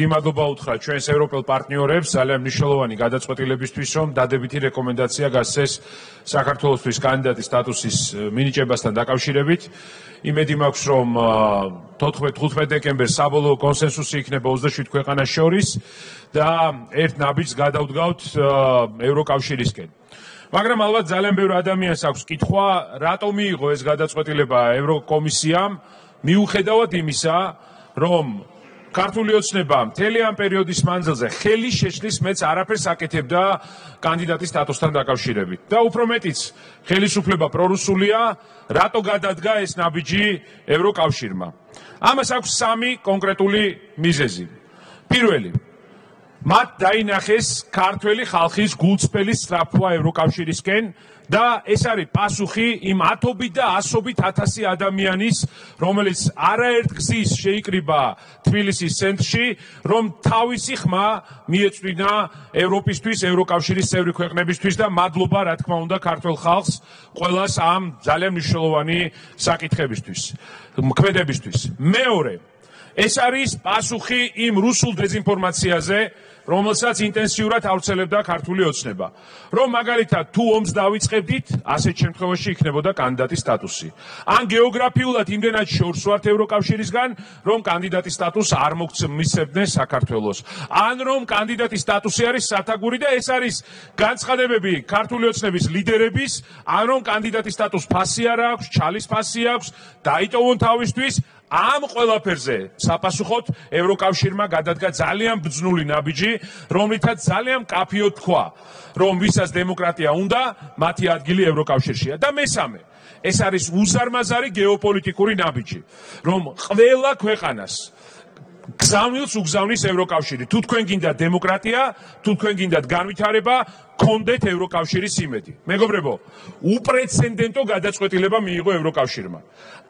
დიდი მადლობა უთხრა ჩვენს ევროპელ პარტნიორებს ძალიან მნიშვნელოვანი გადაწყვეტილებისთვის, რომ დადებითი რეკომენდაცია გასცეს საქართველოსთვის კანდიდატის სტატუსის მინიჭებასთან დაკავშირებით. იმედი მაქვს, რომ 14-15 დეკემბერს საბოლოო კონსენსუსი იქნება 27 ქვეყანას შორის და ერთ ნაბიჯს გადავდგავთ ევროკავშირისკენ. მაგრამ ალბათ ძალიან ბევრი ადამიანს აქვს კითხვა, რატომ მიიღო ეს გადაწყვეტილება ევროკომისიამ მიუხედავად იმისა, რომ ქართული ოცნება მთელი ამ პერიოდის მანძილზე ხელი შეშლის მეც არაფერს აკეთებდა კანდიდატის სტატუსთან დაკავშირებით. და უფრო მეტიც ხელისუფლება პრორუსულია რატო გადადგა ეს ნაბიჯი ევროკავშირმა? ამას აქვს სამი კონკრეტული მიზეზი. პირველი მათ დაინახეს ქართველი ხალხის გულწრფელი სწრაფვა ევროკავშირისკენ და ეს არის პასუხი იმ ათობით და ასობით ათასი ადამიანის, რომელიც არაერთ გზის შეიკრიბა თბილისის ცენტრში, რომ თავისი ხმა მიეწვინა ევროპისთვის, ევროკავშირის წევრი ქვეყნებისთვის და მადლობა რა თქმა უნდა ქართულ ხალხს ყოველას ამ ძალიან მნიშვნელოვანი საკითხებისთვის, მოქმედებისთვის. მეორე ეს არის პასუხი იმ რუსულ დეзинფორმაციაზე, რომელსაც ინტენსიურად ავრცელებდა ქართული ოცნება. რომ მაგალითად თუ ომს დავიწყებდით, ასეთ შემთხვევაში იქნებოდა კანდიდატის სტატუსი. ან გეოგრაფიულად იმდენად შორს ვართ ევროკავშირისგან, რომ კანდიდატის სტატუსს არ მოგცემისებდნენ საქართველოს. ან რომ კანდიდატის სტატუსი არის სათაგური და ეს არის განცხადებები ქართული ოცნების ლიდერების, ან რომ კანდიდატის სტატუსს ფასი არ აქვს, ჩალის ფასი აქვს, დაიტოვონ თავისთვის ამ ყველაფერზე საპასუხოდ ევროკავშირმა გადადგა ძალიან ბძნული ნაბიჯი, რომლითაც ძალიან კაფიო თქვა, რომ ვისაც დემოკრატია უნდა, მათი ადგილი ევროკავშირშია. და მესამე, ეს არის უზარმაზარი გეოპოლიტიკური ნაბიჯი, რომ ყველა ქვეყანას გზავნილს უგზავნის ევროკავშირი. თუ თქვენ გინდა დემოკრატია, თუ თქვენ გინდათ განვითარება, კონდეთ ევროკავშირის იმედი. მეგობრებო, უპრეცედენტო გადაწყვეტილება მიიღო ევროკავშირმა.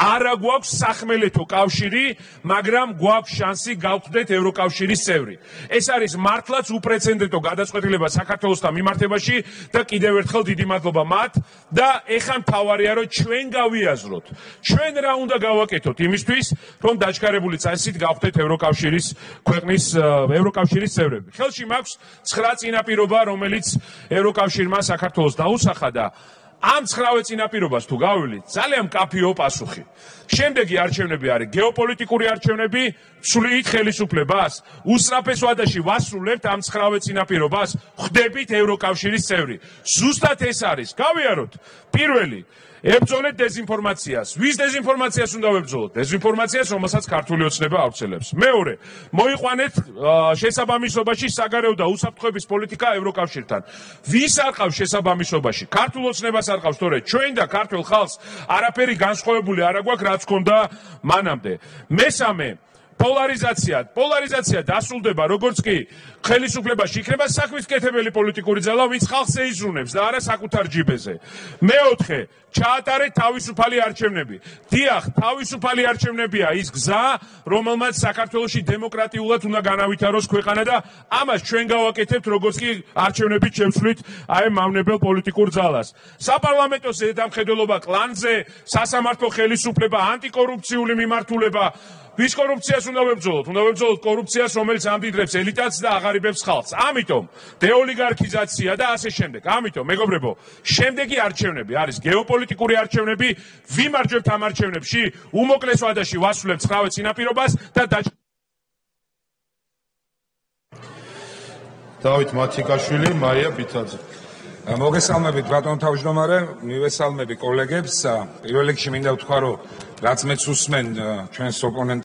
არა გვაქვს სახმელეთო კავშირი, მაგრამ გვაქვს შანსი გავხდეთ ევროკავშირის წევრი. ეს არის მართლაც უპრეცედენტო გადაწყვეტილება საქართველოსთან მიმართებაში და კიდევ ერთხელ დიდი მადლობა მათ და ეხა მთავარია რომ ჩვენ გავიაზროთ. ჩვენ რა უნდა გავაკეთოთ იმისთვის, რომ დაჩქარებული წესით გავხდეთ ევროკავშირის ქვეყნის ევროკავშირის წევრები. ხელში მაქვს 9 წინაპირობა, რომელიც ევროკავშირმა საქართველოს დაუსახა და ამ 9 წინაპირობას თუ გავივლით, ძალიან კაფიო პასუხი. შემდეგი არჩევნები არის გეოპოლიტიკური არჩევნები, სულით ხელისუფლებას, უსწრაფეს ვადაში ვასრულებთ ამ 9 წინაპირობას, ხდებით ევროკავშირის წევრი. ზუსტად ეს არის. გავიაროთ. პირველი ებრძოლეთ დეзинფორმაციას. ვის დეзинფორმაციას უნდა ვებრძოლოთ? დეзинფორმაციას, რომელსაც ქართული ოცნება ავრცელებს. მეორე, მოიყვანეთ შესაბამისობაში საგარეო და უსაფრთხოების პოლიტიკა ევროკავშირთან. ვის არ ყავს შესაბამისობაში? ქართულ ოცნებას არ ყავს, თორედ ჩვენ და ქართულ ხალხს არაფერი განსხვავებული არ აგვაქვს რაც ქონდა მანამდე. მესამე, პოლარიზაცია პოლარიზაცია დასრულდება როგორც კი ხელისუფლებაში იქნება საქმისკეთებელი პოლიტიკური ძალა ვინც ხალხს ეიზრუნებს და არა საკუთარ ჯიბეზე. მეოთხე ჩაატარეთ თავისუფალი არჩევნები. დიახ თავისუფალი არჩევნებია ის გზა რომელმაც საქართველოსი დემოკრატიულად უნდა განავითაროს ქვეყანა და ამას ჩვენ გავაკეთებთ როგორც კი არჩევნებით შევცვლით აი მავნებელ პოლიტიკურ ძალას. საპარლამენტო ზედამხედველობა კლანზე სასამართლო ხელისუფლება ანტიკორუფციული მიმართულება ვის კორუფციას უნდა ვებრძოლოთ? უნდა ვებრძოლოთ კორუფციას, რომელიც ამდიდრებს ელიტას და აღარიბებს ხალხს. ამიტომ დეოლიგარქიზაცია და ასე შემდეგ. ამიტომ მეგობრებო, შემდეგი არჩევნები არის გეოპოლიტიკური არჩევნები. ვიმარჯვებთ ამ არჩევნებში, უმოკლეს ვადაში ვასრულებთ 9 წინაპირობას და დავით მათიკაშვილი, მარია ბითაძე. მოგესალმებით ბატონ თავმჯდომარე, მივესალმები კოლეგებს. პირველ რიგში მინდა ვთქვა, რომ რაც მეც უსმენ ჩვენს ოპონენტ